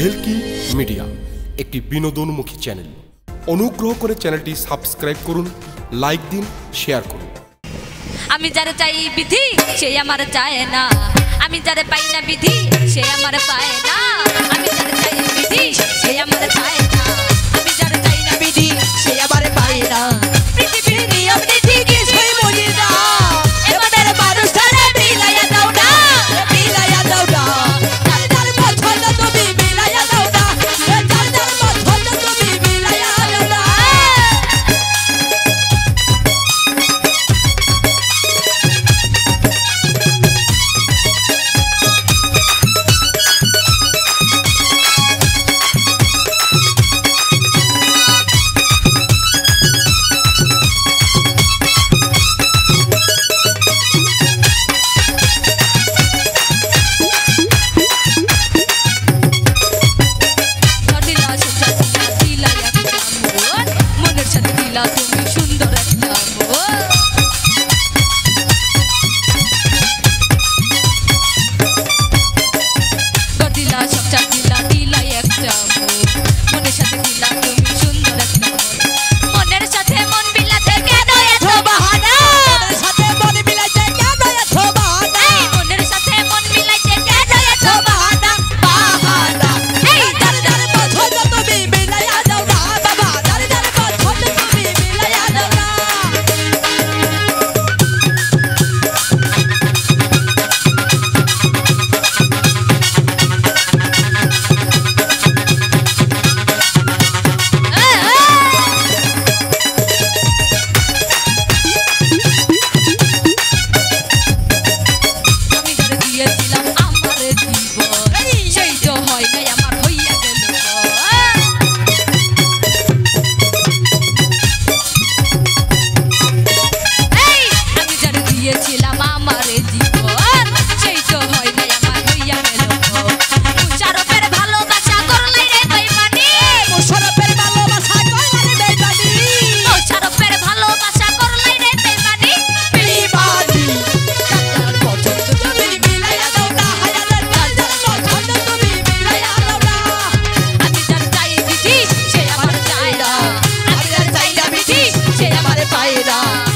ভেলকি media, একটি বিনোদনমুখী channel. অনুগ্রহ করে চ্যানেলটি সাবস্ক্রাইব করুন, লাইক দিন, শেয়ার করুন। আমি যারা চাই বিধি, সে আমার চায় না। আমি যারা পাই না বিধি, সে আমার পায় না। আমি যারা চাই বিধি, সে আমার un Ram